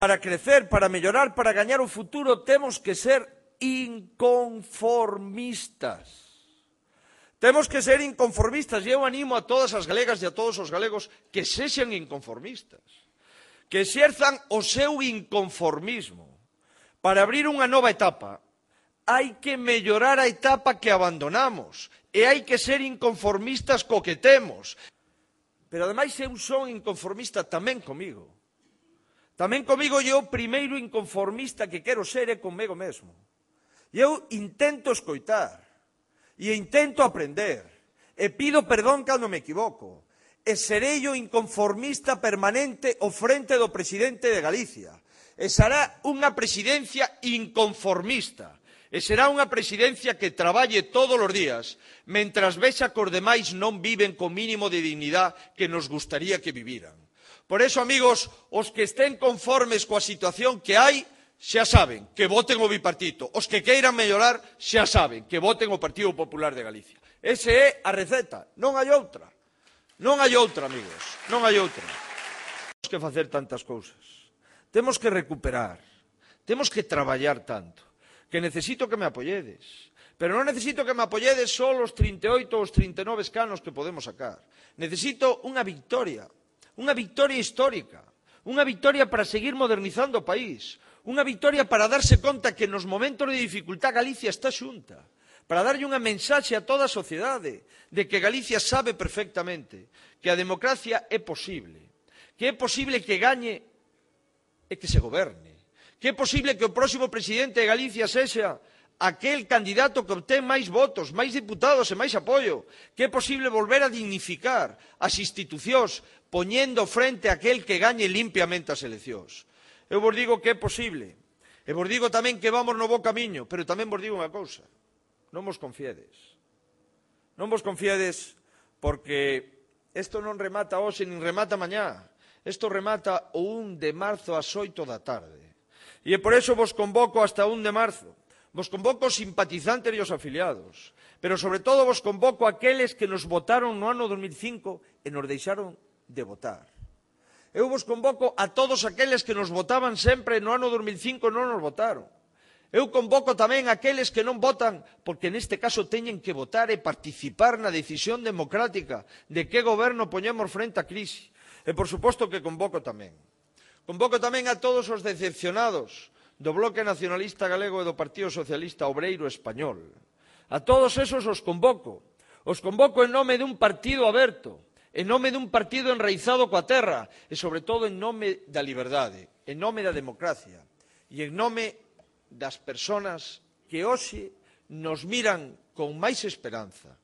Para crecer, para mellorar, para gañar o futuro, temos que ser inconformistas. Temos que ser inconformistas e eu animo a todas as galegas e a todos os galegos que sexan inconformistas, que exerzan o seu inconformismo. Para abrir unha nova etapa, hai que mellorar a etapa que abandonamos e hai que ser inconformistas co que temos. Pero ademais eu son inconformista tamén comigo. Tamén comigo eu primeiro inconformista que quero ser é conmigo mesmo. E eu intento escoitar, e intento aprender, e pido perdón cando me equivoco, e serei o inconformista permanente o frente do presidente de Galicia. E será unha presidencia inconformista, e será unha presidencia que traballe todos os días, mentras vexa que os demais non viven co mínimo de dignidade que nos gustaría que viviran. Por eso, amigos, os que estén conformes coa situación que hai, xa saben que voten o bipartito. Os que queiran mellorar, xa saben que voten o Partido Popular de Galicia. Ese é a receta, non hai outra. Non hai outra, amigos, non hai outra. Temos que facer tantas cousas. Temos que recuperar, temos que traballar tanto, que necesito que me apoyedes. Pero non necesito que me apoyedes só os 38 ou os 39 escanos que podemos sacar. Necesito unha victoria, Unha victoria histórica, unha victoria para seguir modernizando o país, unha victoria para darse conta que nos momentos de dificultad Galicia está xunta, para darlle unha mensaxe a toda a sociedade de que Galicia sabe perfectamente que a democracia é posible, que é posible que gañe e que se goberne, que é posible que o próximo presidente de Galicia sexa aquel candidato que obtén máis votos, máis diputados e máis apoio, que é posible volver a dignificar as institucións poñendo frente a aquel que gañe limpiamente as eleccións. Eu vos digo que é posible. E vos digo tamén que vamos no bo camiño, pero tamén vos digo unha cousa. Non vos confiedes. Non vos confiedes porque isto non remata hoxe nin remata mañá. Isto remata o 1 de marzo ás 8 da tarde. E por eso vos convoco hasta 1 de marzo Vos convoco os simpatizantes e os afiliados, pero sobre todo vos convoco aqueles que nos votaron no ano 2005 e nos deixaron de votar. Eu vos convoco a todos aqueles que nos votaban sempre no ano 2005 e non nos votaron. Eu convoco tamén aqueles que non votan, porque neste caso teñen que votar e participar na decisión democrática de que goberno poñemos frente á crise. E por suposto que convoco tamén. Convoco tamén a todos os decepcionados, do Bloque Nacionalista Galego e do Partido Socialista Obreiro Español. A todos esos os convoco. Os convoco en nome dun partido aberto, en nome dun partido enraizado coa terra e, sobre todo, en nome da liberdade, en nome da democracia e en nome das persoas que hoxe nos miran con máis esperanza